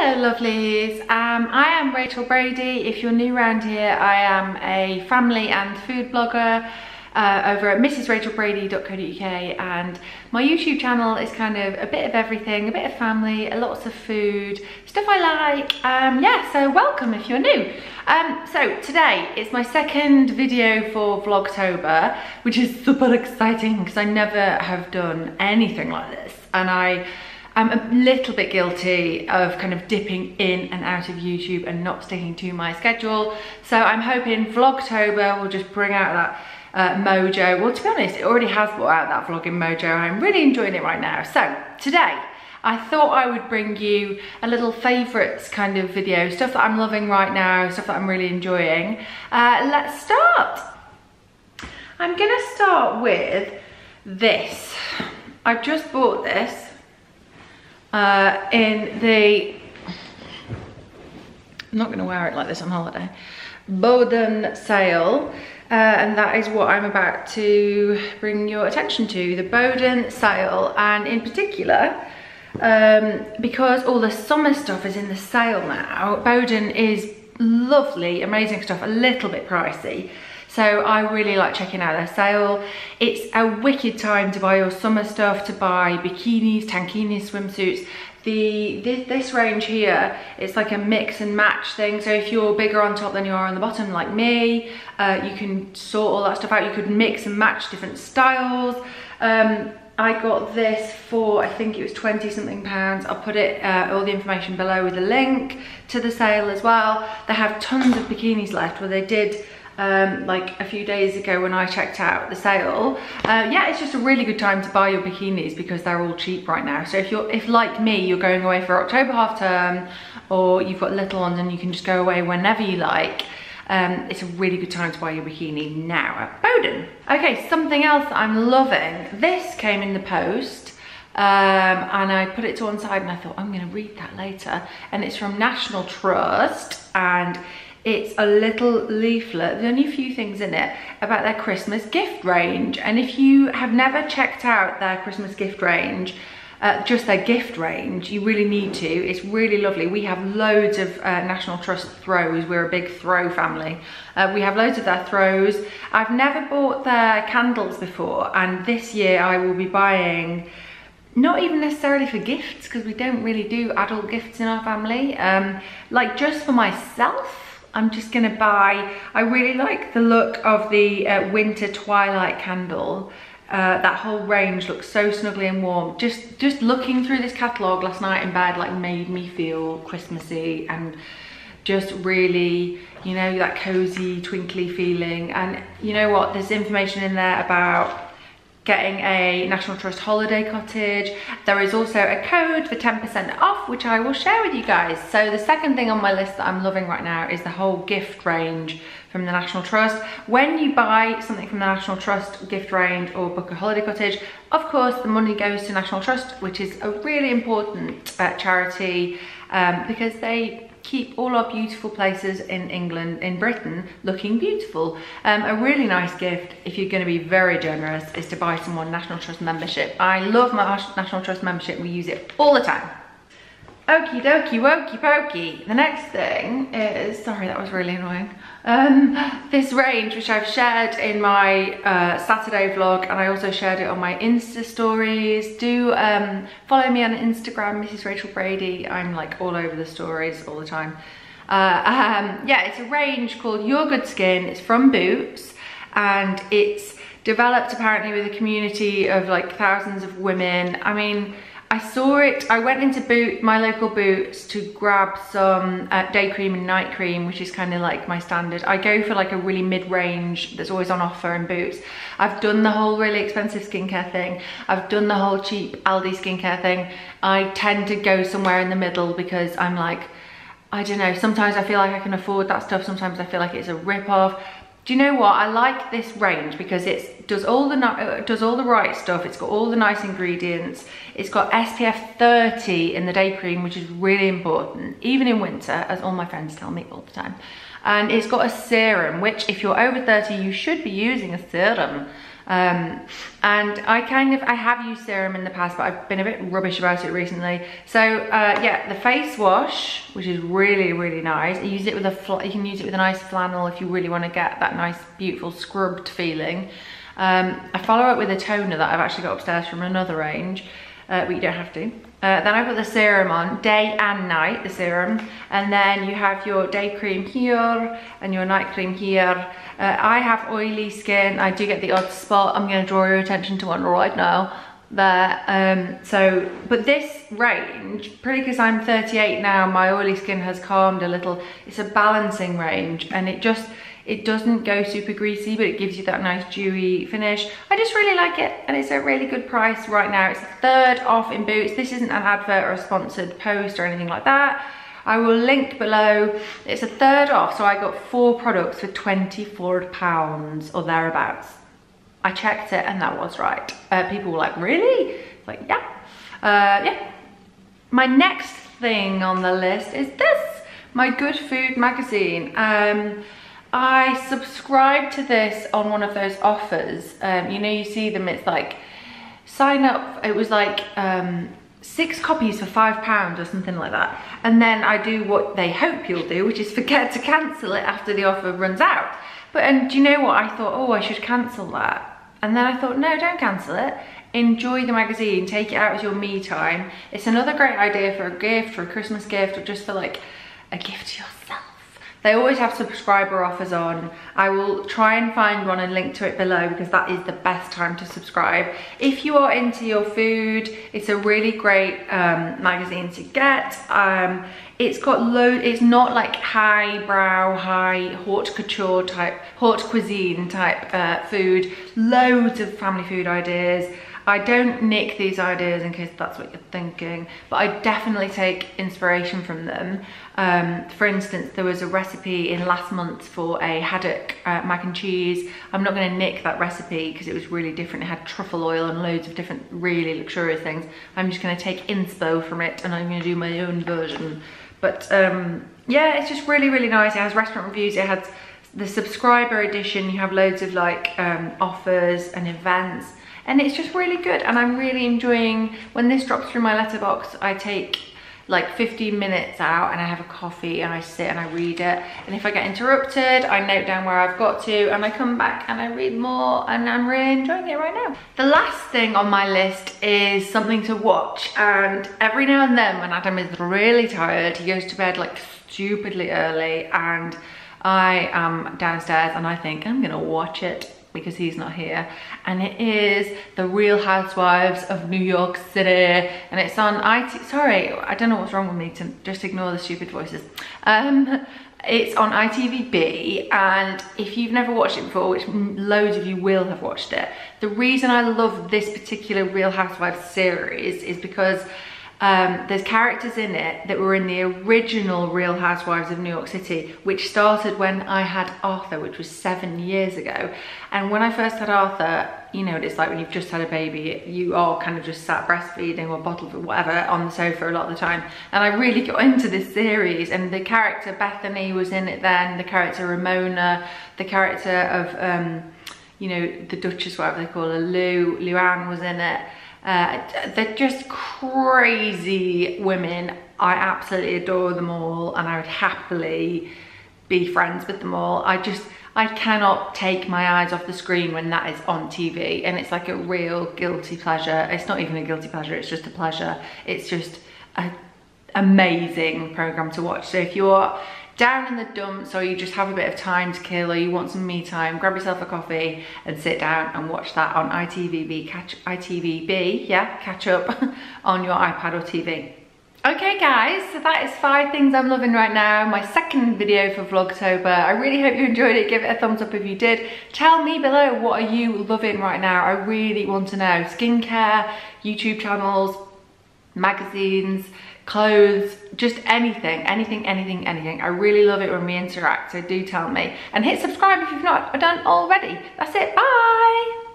Hello lovelies, um, I am Rachel Brady. If you're new around here, I am a family and food blogger uh, over at mrsrachelbrady.co.uk and my YouTube channel is kind of a bit of everything, a bit of family, lots of food, stuff I like. Um, yeah, so welcome if you're new. Um, so today is my second video for Vlogtober, which is super exciting because I never have done anything like this and I I'm a little bit guilty of kind of dipping in and out of YouTube and not sticking to my schedule. So I'm hoping Vlogtober will just bring out that uh, mojo. Well, to be honest, it already has brought out that vlogging mojo. I'm really enjoying it right now. So today, I thought I would bring you a little favorites kind of video, stuff that I'm loving right now, stuff that I'm really enjoying. Uh, let's start. I'm gonna start with this. I've just bought this uh, in the, I'm not gonna wear it like this on holiday, Boden sale. Uh, and that is what I'm about to bring your attention to, the Boden sale. And in particular, um, because all the summer stuff is in the sale now, Boden is lovely, amazing stuff, a little bit pricey. So I really like checking out their sale. It's a wicked time to buy your summer stuff, to buy bikinis, tankinis, swimsuits. The, this, this range here, it's like a mix and match thing. So if you're bigger on top than you are on the bottom, like me, uh, you can sort all that stuff out. You could mix and match different styles. Um, I got this for, I think it was 20 something pounds. I'll put it, uh, all the information below with a link to the sale as well. They have tons of bikinis left where they did um, like a few days ago when I checked out the sale. Uh, yeah, it's just a really good time to buy your bikinis because they're all cheap right now. So if you're, if like me, you're going away for October half term or you've got little ones and you can just go away whenever you like, um, it's a really good time to buy your bikini now at Boden. Okay, something else I'm loving. This came in the post. Um, and I put it to one side and I thought I'm gonna read that later and it's from National Trust and it's a little leaflet, there's only a few things in it, about their Christmas gift range. And if you have never checked out their Christmas gift range, uh, just their gift range, you really need to. It's really lovely. We have loads of uh, National Trust throws. We're a big throw family. Uh, we have loads of their throws. I've never bought their candles before and this year I will be buying not even necessarily for gifts because we don't really do adult gifts in our family. Um, like just for myself, I'm just gonna buy, I really like the look of the uh, winter twilight candle. Uh, that whole range looks so snuggly and warm. Just, just looking through this catalogue last night in bed like made me feel Christmassy and just really, you know, that cozy, twinkly feeling. And you know what, there's information in there about getting a National Trust holiday cottage. There is also a code for 10% off, which I will share with you guys. So the second thing on my list that I'm loving right now is the whole gift range from the National Trust. When you buy something from the National Trust gift range or book a holiday cottage, of course the money goes to National Trust, which is a really important uh, charity um, because they keep all our beautiful places in England, in Britain, looking beautiful. Um, a really nice gift, if you're going to be very generous, is to buy someone National Trust membership. I love my National Trust membership. We use it all the time. Okie dokie, wokey pokey. The next thing is, sorry, that was really annoying. Um, this range, which I've shared in my uh, Saturday vlog, and I also shared it on my Insta stories. Do um, follow me on Instagram, Mrs. Rachel Brady. I'm like all over the stories all the time. Uh, um, yeah, it's a range called Your Good Skin. It's from Boots, and it's developed apparently with a community of like thousands of women. I mean, I saw it, I went into boot, my local Boots to grab some uh, day cream and night cream, which is kind of like my standard. I go for like a really mid-range that's always on offer in Boots. I've done the whole really expensive skincare thing. I've done the whole cheap Aldi skincare thing. I tend to go somewhere in the middle because I'm like, I don't know, sometimes I feel like I can afford that stuff, sometimes I feel like it's a rip-off. Do you know what? I like this range because it does all the uh, does all the right stuff. It's got all the nice ingredients. It's got SPF 30 in the day cream, which is really important, even in winter, as all my friends tell me all the time. And it's got a serum, which if you're over 30, you should be using a serum. Um, and I kind of, I have used serum in the past, but I've been a bit rubbish about it recently. So uh, yeah, the face wash, which is really, really nice. I use it with a, you can use it with a nice flannel if you really want to get that nice, beautiful scrubbed feeling. Um, I follow it with a toner that I've actually got upstairs from another range uh, but you don't have to. Uh, then I put the serum on, day and night, the serum. And then you have your day cream here and your night cream here. Uh, I have oily skin. I do get the odd spot. I'm gonna draw your attention to one right now. There, um, so, but this range, pretty because I'm 38 now, my oily skin has calmed a little. It's a balancing range and it just, it doesn't go super greasy, but it gives you that nice dewy finish. I just really like it and it's a really good price right now. It's a third off in Boots. This isn't an advert or a sponsored post or anything like that. I will link below. It's a third off, so I got four products for 24 pounds or thereabouts. I checked it and that was right. Uh, people were like, really? Like, yeah. Uh, yeah. My next thing on the list is this, my Good Food magazine. Um, I subscribed to this on one of those offers. Um, you know, you see them, it's like, sign up, it was like um, six copies for five pounds or something like that. And then I do what they hope you'll do, which is forget to cancel it after the offer runs out. But, and do you know what? I thought, oh, I should cancel that. And then I thought, no, don't cancel it. Enjoy the magazine, take it out as your me time. It's another great idea for a gift, for a Christmas gift, or just for like a gift to yourself. They always have subscriber offers on. I will try and find one and link to it below because that is the best time to subscribe. If you are into your food, it's a really great um, magazine to get. Um, it's got load, it's not like high brow, high haute couture type, haute cuisine type uh, food. Loads of family food ideas. I don't nick these ideas in case that's what you're thinking, but I definitely take inspiration from them. Um, for instance, there was a recipe in last month for a haddock uh, mac and cheese. I'm not gonna nick that recipe because it was really different. It had truffle oil and loads of different really luxurious things. I'm just gonna take inspo from it and I'm gonna do my own version. But um, yeah, it's just really, really nice. It has restaurant reviews, it has the subscriber edition, you have loads of like um, offers and events and it's just really good and I'm really enjoying when this drops through my letterbox I take like 15 minutes out and I have a coffee and I sit and I read it and if I get interrupted I note down where I've got to and I come back and I read more and I'm really enjoying it right now. The last thing on my list is something to watch and every now and then when Adam is really tired he goes to bed like stupidly early and I am downstairs and I think I'm gonna watch it because he's not here. And it is the real housewives of new york city. And it's on it sorry i don't know what's wrong with me to just ignore the stupid voices. Um it's on ITVBe and if you've never watched it before which loads of you will have watched it the reason i love this particular real housewives series is because um, there's characters in it that were in the original Real Housewives of New York City, which started when I had Arthur, which was seven years ago. And when I first had Arthur, you know what it's like when you've just had a baby, you are kind of just sat breastfeeding or bottled or whatever on the sofa a lot of the time. And I really got into this series and the character Bethenny was in it then, the character Ramona, the character of, um, you know, the Duchess, whatever they call her, Lou, Luann was in it. Uh, they're just crazy women. I absolutely adore them all and I would happily be friends with them all. I just, I cannot take my eyes off the screen when that is on TV and it's like a real guilty pleasure. It's not even a guilty pleasure, it's just a pleasure. It's just an amazing program to watch. So if you're down in the dumps or you just have a bit of time to kill or you want some me time, grab yourself a coffee and sit down and watch that on ITVBe, catch ITVBe, yeah, catch up on your iPad or TV. Okay guys, so that is five things I'm loving right now. My second video for Vlogtober. I really hope you enjoyed it. Give it a thumbs up if you did. Tell me below what are you loving right now. I really want to know. Skincare, YouTube channels, magazines, clothes, just anything, anything, anything, anything. I really love it when we interact, so do tell me. And hit subscribe if you've not done already. That's it, bye!